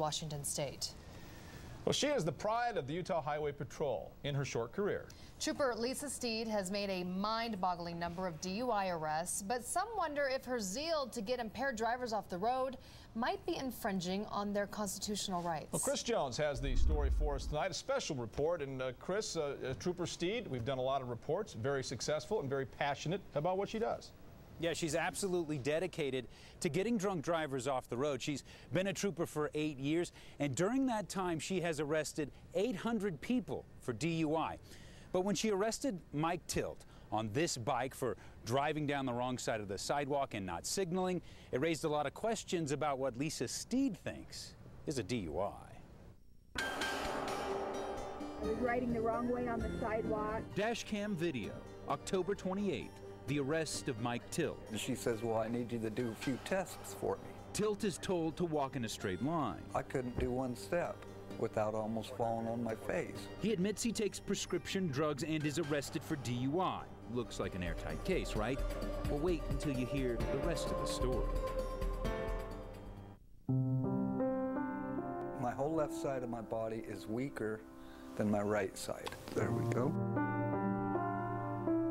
Washington State. Well, she is the pride of the Utah Highway Patrol in her short career. Trooper Lisa Steed has made a mind-boggling number of DUI arrests, but some wonder if her zeal to get impaired drivers off the road might be infringing on their constitutional rights. Well, Chris Jones has the story for us tonight, a special report. And uh, Chris, uh, uh, Trooper Steed, we've done a lot of reports, very successful and very passionate about what she does. Yeah, she's absolutely dedicated to getting drunk drivers off the road. She's been a trooper for eight years, and during that time, she has arrested 800 people for DUI. But when she arrested Mike Tilt on this bike for driving down the wrong side of the sidewalk and not signaling, it raised a lot of questions about what Lisa Steed thinks is a DUI. I riding the wrong way on the sidewalk. Dashcam video, October 28th, the arrest of Mike Tilt. She says, well, I need you to do a few tests for me. Tilt is told to walk in a straight line. I couldn't do one step without almost falling on my face. He admits he takes prescription drugs and is arrested for DUI. Looks like an airtight case, right? Well, wait until you hear the rest of the story. My whole left side of my body is weaker than my right side. There we go.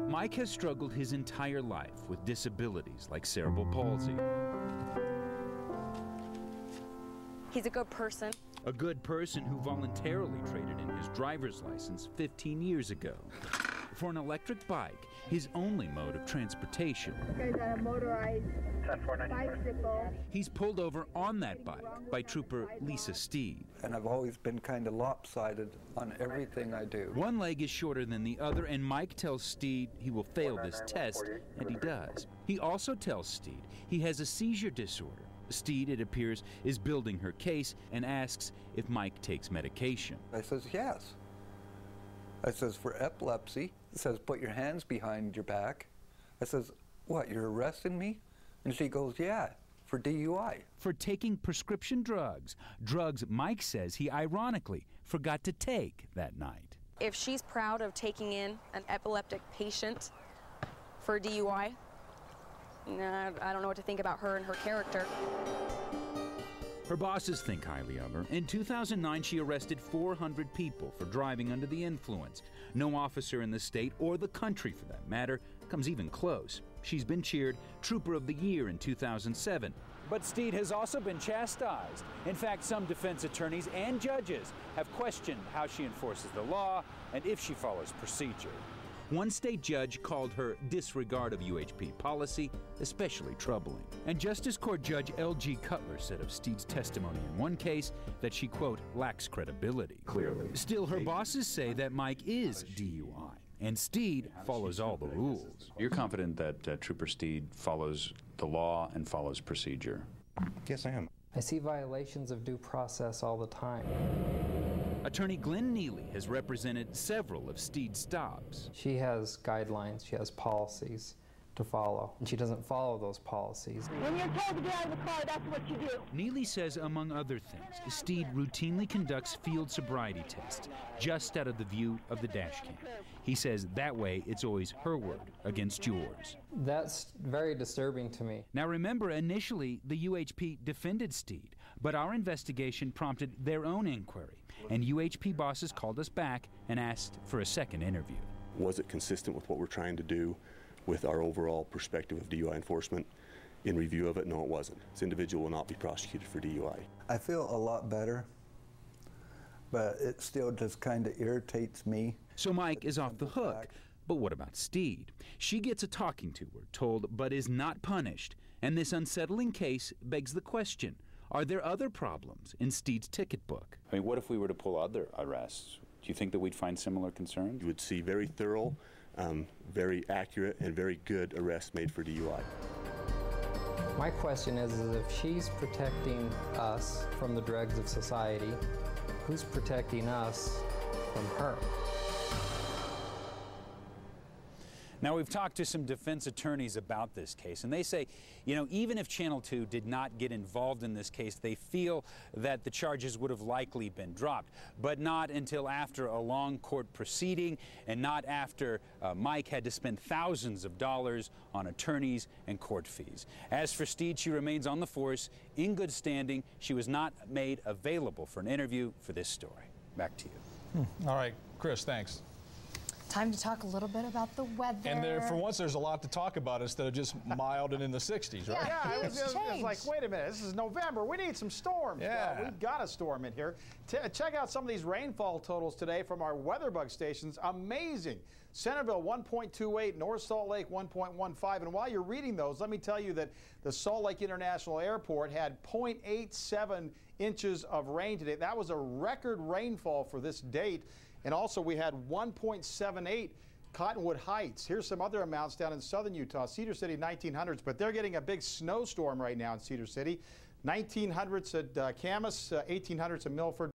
Mike has struggled his entire life with disabilities like cerebral palsy. He's a good person. A good person who voluntarily traded in his driver's license 15 years ago for an electric bike, his only mode of transportation. This guy's on a motorized bicycle. He's pulled over on that bike by Trooper Lisa Steed. And I've always been kind of lopsided on everything I do. One leg is shorter than the other, and Mike tells Steed he will fail this test, and he does. He also tells Steed he has a seizure disorder. Steed, it appears, is building her case and asks if Mike takes medication. I says, yes. I says, for epilepsy. It says, put your hands behind your back. I says, what, you're arresting me? And she goes, yeah, for DUI. For taking prescription drugs, drugs Mike says he ironically forgot to take that night. If she's proud of taking in an epileptic patient for DUI, nah, I don't know what to think about her and her character. Her bosses think highly of her. In 2009, she arrested 400 people for driving under the influence. No officer in the state, or the country for that matter, comes even close. She's been cheered Trooper of the Year in 2007. But Steed has also been chastised. In fact, some defense attorneys and judges have questioned how she enforces the law and if she follows procedure. One state judge called her disregard of UHP policy especially troubling. And Justice Court Judge L.G. Cutler said of Steed's testimony in one case that she, quote, lacks credibility. Clearly. Still, her bosses say that Mike is DUI, and Steed follows all the rules. You're confident that uh, Trooper Steed follows the law and follows procedure? Yes, I am. I see violations of due process all the time. Attorney Glen Neeley has represented several of Steed's stops. She has guidelines, she has policies to follow, and she doesn't follow those policies. When you're told to get out of the car, that's what you do. Neeley says, among other things, Steed routinely conducts field sobriety tests just out of the view of the dash cam. He says that way it's always her word against yours. That's very disturbing to me. Now remember, initially the UHP defended Steed, but our investigation prompted their own inquiry, and UHP bosses called us back and asked for a second interview. Was it consistent with what we're trying to do with our overall perspective of DUI enforcement? In review of it, no, it wasn't. This individual will not be prosecuted for DUI. I feel a lot better, but it still just kind of irritates me. So Mike is off the hook. But what about Steed? She gets a talking to, we're told, but is not punished. And this unsettling case begs the question are there other problems in Steed's ticket book? I mean, what if we were to pull other arrests? Do you think that we'd find similar concerns? You would see very thorough, um, very accurate, and very good arrests made for DUI. My question is, is if she's protecting us from the dregs of society, who's protecting us from her? Now, we've talked to some defense attorneys about this case, and they say, you know, even if Channel 2 did not get involved in this case, they feel that the charges would have likely been dropped, but not until after a long court proceeding and not after uh, Mike had to spend thousands of dollars on attorneys and court fees. As for Steed, she remains on the force in good standing. She was not made available for an interview for this story. Back to you. All right, Chris, thanks. Time to talk a little bit about the weather. And there, for once, there's a lot to talk about instead of just mild and in the 60s, right? Yeah, it was, Huge it was- it's like, wait a minute, this is November. We need some storms. Yeah. Well, we've got a storm in here. T- uh, check out some of these rainfall totals today from our WeatherBug stations. Amazing. Centerville 1.28, North Salt Lake 1.15. And while you're reading those, let me tell you that the Salt Lake International Airport had 0.87 inches of rain today. That was a record rainfall for this date. And also, we had 1.78 Cottonwood Heights. Here's some other amounts down in southern Utah. Cedar City 1900s, but they're getting a big snowstorm right now in Cedar City. 1900s at uh, Camas, uh, 1800s at Milford,